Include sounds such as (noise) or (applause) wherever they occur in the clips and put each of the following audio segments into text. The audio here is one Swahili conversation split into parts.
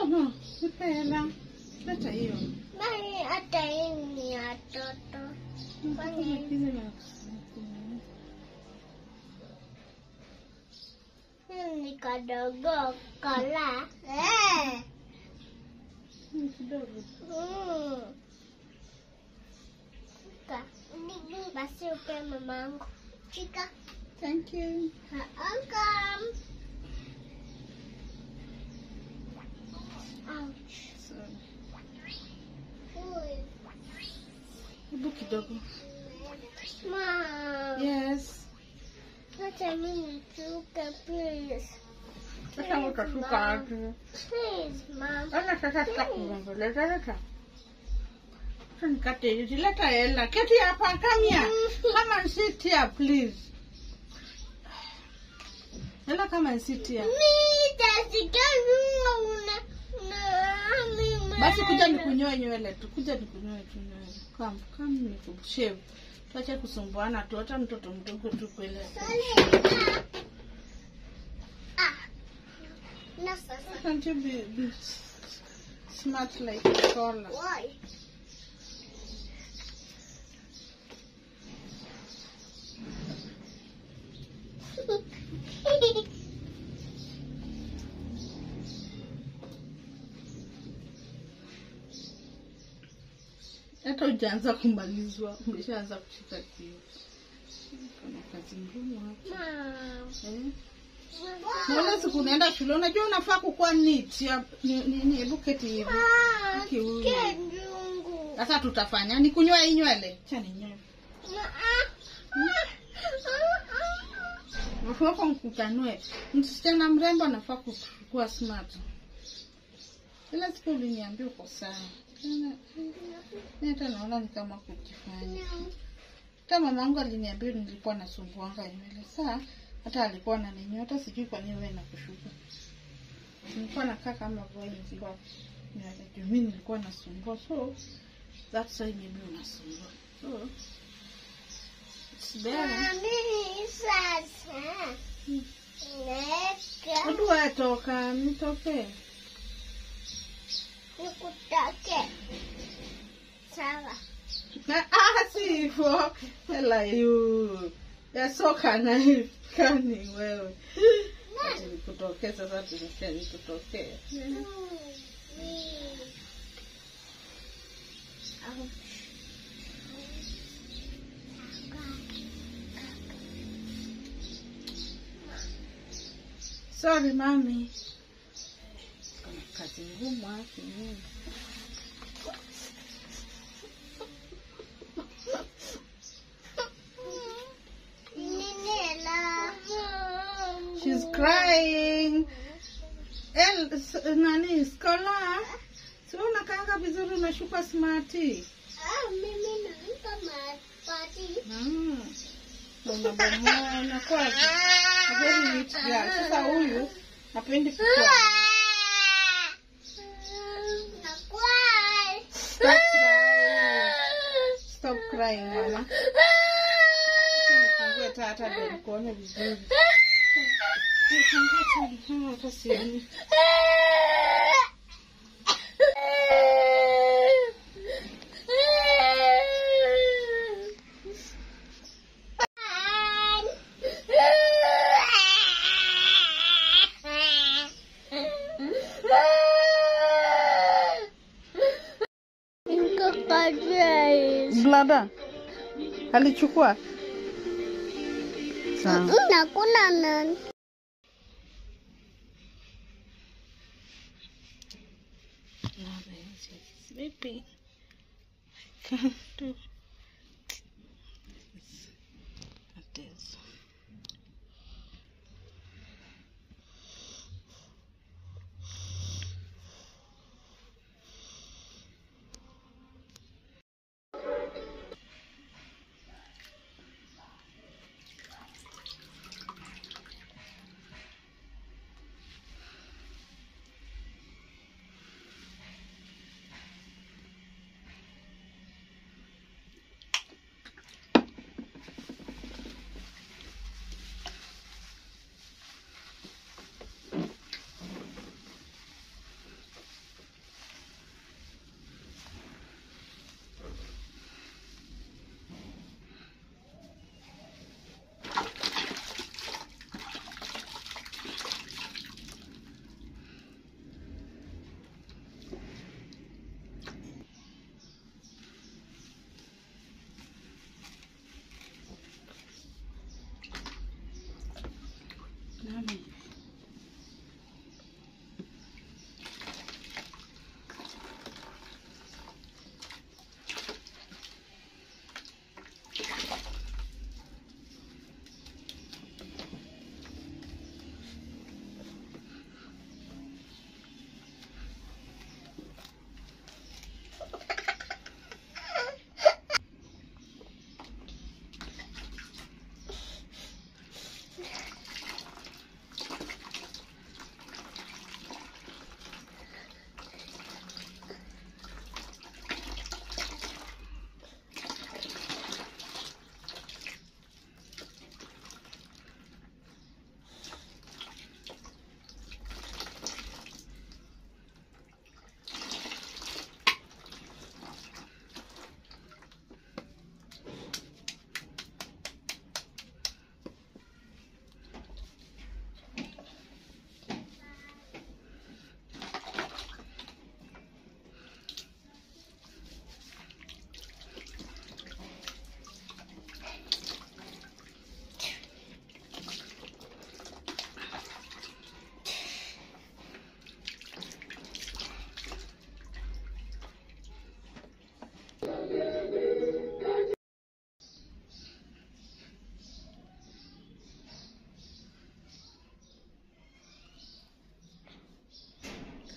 Oh no, nipe hela. Leta hiyo. Bali hata hii ni ya toto. Fanya hivi. Lakini na- Hii ni kadogo kala. Eh. Ni kidogo. Mm. Shika. Basi upe mamangu. Shika. Thank you. Welcome. Kidogo. Mom. Yes. Acha mimi nishuke, please. Sasa utashuka? Please, mom. Ana sasa sitakuongeleza leta. Sasa nikate hizi leta hela. Keti hapa kamia. (laughs) Come and sit here please. Hela kama and sit here. Nitasikia mimi- Basi kuja nikunyoe nywele tu. Kuja nikunyoe tu nywele. Kam, kam nikushave. Tuache kusumbuana tu hata mtoto mdogo tu. Na. Can't smart like? Why? Hata ujaanza kumalizwa umeshaanza kushika kio kana kazi ngumu hapo eh? naona siku unaenda shule? Unajua unafaa kukuwa neat ya nini hebu keti hivi. Sasa tutafanya ni kunywa hii nywele? Cha ni nywele. Kwa mkutanue. Msichana mrembo anafaa kuwa smart. Ila siku uliniambia uko sawa hata naona ni kama kujifanya hata mamangu aliniambia nilikuwa nasumbuanga nywele saa hata alikuwa ananinyoa hata sijui kwa nini wewe nakushuka nilikuwa nakaa kama boy nilikuwa nywele juu mi nilikuwa nasumbua so that's why maybe unasumbua so it's better Mami, sasa. Hmm. Neka. hebu wewe toka nitokee Nikutake. Sawa. Na- ah si hivyo hela yu. Ya soka na kani wewe. Nikutokee sasa tunisha nikutokee sorry mami haki nyingi she's crying. El, nani skola? Si unakaanga vizuri unashuka smati Mm. unabomoa neat girl. sasa huyu hapendi kukua crying mama. Acha nifungue taa hata ndio nikuone vizuri. (laughs) Nifungue taa kama hata sioni. Blada. Alichukua. Sawa. Nakuna nani? Blada (laughs)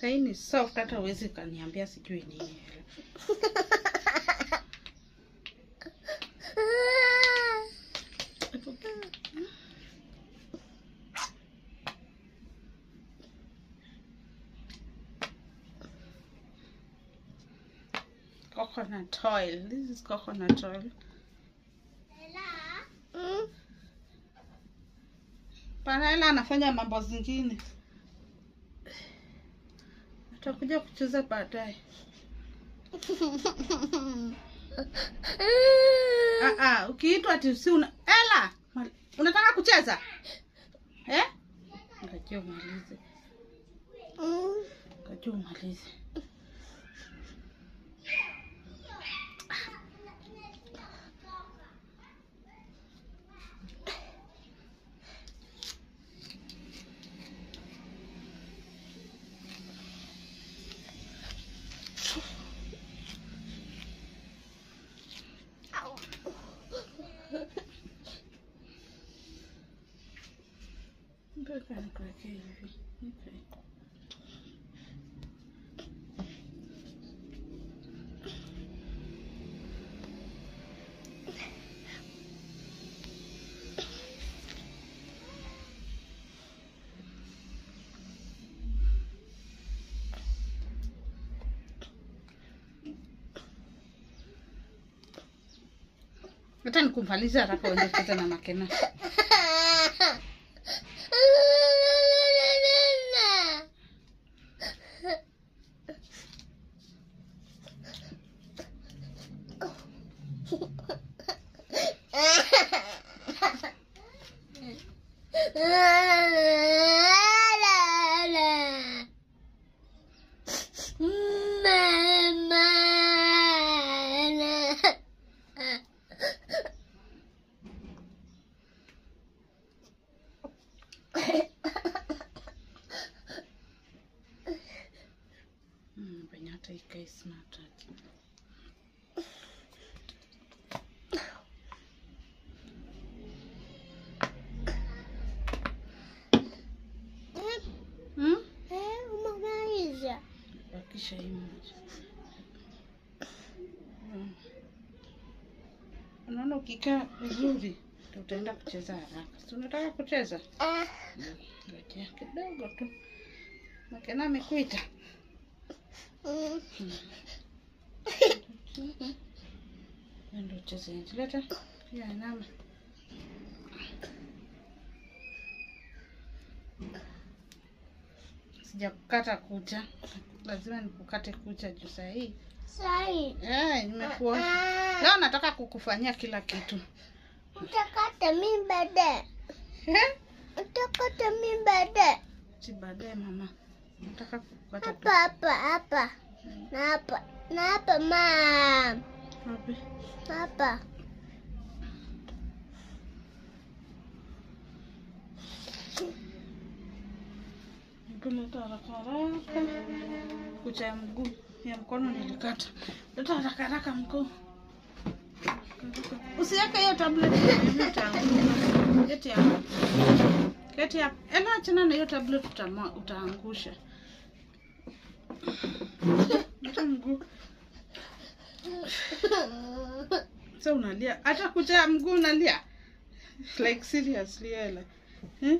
Sahii ni soft hata uwezi kaniambia sijui nini. Coconut oil. This is coconut oil. Panaela anafanya mambo zingine. Atakuja kucheza baadaye. (laughs) Ah, ah, ukiitwa ati si una Ela, unataka kucheza? Eh? Ngajua umalize. Mm. Ngajua umalize. Mpaka nikuwekee hivi. Hata nikumaliza haraka uende kucheza na Makena. Mm, penye hata ikae smart ati. Hmm? Umemaliza? Bakisha hii moja. Mm. Unaona ukikaa vizuri tutaenda utaenda kucheza haraka. Si unataka kucheza? Ah. Ngojea kidogo tu. Makena amekuita. Mm. Ndio ucheze nje. Leta. Ya inama. Sijakukata kucha. Lazima nikukate kucha juu sahii sahii Eh, nimekuwa. Ah. Leo nataka kukufanyia kila kitu. Utakata mimi baadaye. Eh? Utakata mimi baadaye. Si baadaye mama. Nataka kukata Hapa hapa hapa. Na hapa. Na hapa mam. hapa Hapa. Leta haraka haraka. Kucha ya mguu ya mkono nilikata. Leta haraka haraka mkuu, Usiweke hiyo tablet. Keti hapa. Keti hapa. Ela achana na hiyo tablet utaangusha. Leta mguu. Sasa unalia. Hata kucha ya mguu unalia. Like seriously Ela. Eh?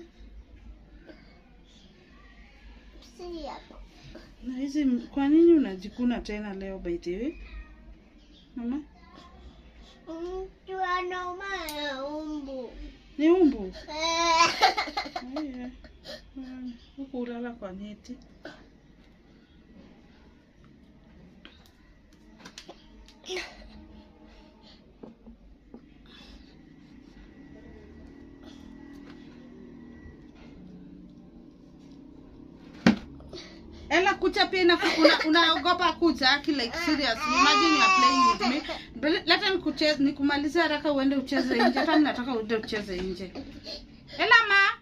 Na hizi kwa nini unajikuna tena leo by the way? Mama, Mtu anauma na umbu. ni umbu. (laughs) Huku ulala kwa neti. (laughs) Ela kucha pia ina una, unaogopa kucha aki like seriously imagine you are playing with me. Bele- leta kucheza. Nikumalize haraka uende ucheze nje. Hata ninataka uende ucheze nje. Ela ma?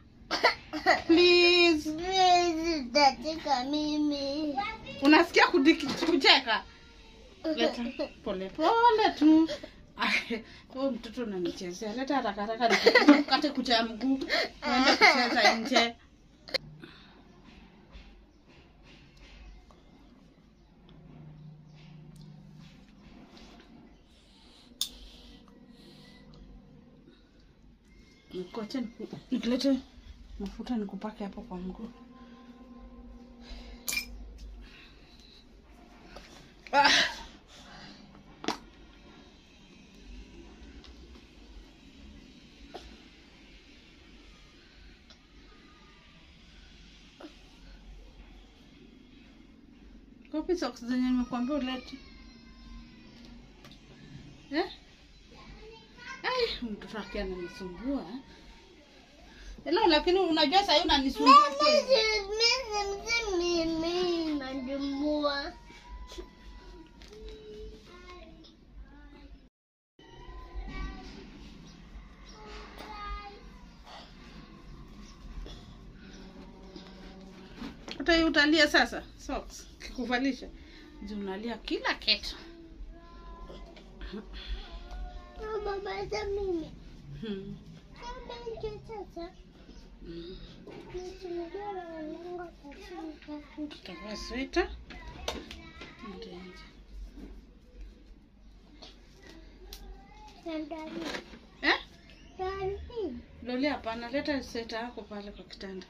Please. Please dakika mimi. unasikia kudiki- kucheka? Leta. Pole pole tu. Huyo mtoto unanichezea. Leta haraka haraka. Nikukate kucha mguu. Uende kucheza nje Nikilete mafuta nikupake hapo kwa mguu. Ah. Kopi socks zenye nimekuambia ulete. Eh? Ai, mtoto wake ananisumbua. Hello, lakini unajua sasa unanisumbua. Mimi Mimi najumua. Hata utalia sasa socks kikuvalisha. Je, unalia kila kitu. Baba mimi. Hmm. Baba sasa. Tutavaa sweta. Eh? Loli hapana, leta sweta yako pale kwa kitanda.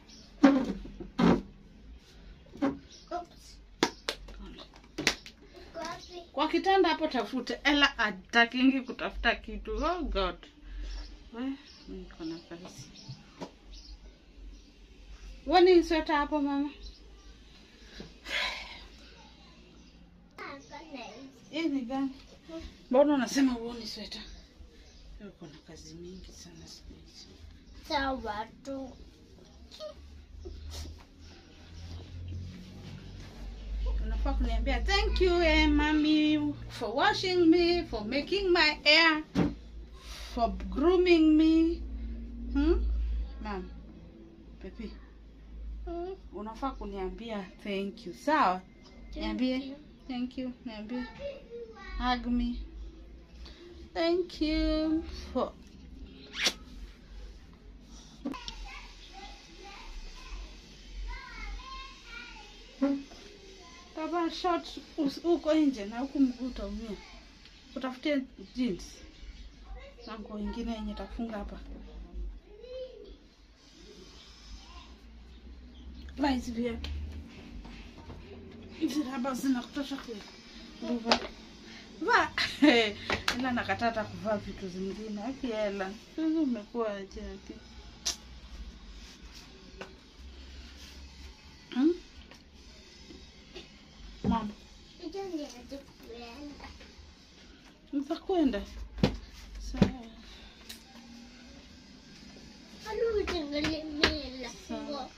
Kwa kitanda hapo tafute. Ela atakingi kutafuta kitu. Oh God. We, niko na. Wani sweta hapo mama? Hii ni gani? Mbona unasema uoni sweta? Wewe uko na kazi mingi sana siku hizi. Sawa tu. Unafaa kuniambia thank you eh, mommy for washing me, for making my hair, for grooming me. Hmm? Mom. Pepi, Mm. unafaa kuniambia thank you. Sawa? Niambie. Thank you. Niambie. Hug me. Thank you for short uko nje na huku mguu utaumia. Utafutie jeans na nguo ingine yenye tafunga hapa. Vaa hizi viatu. Hizi raba zinakutosha kweli? Vaa. Vaa. Ila nakataa hata kuvaa vitu zingine. akiela umekuwa aje ati? Mama, nianze kuenda. Sawa.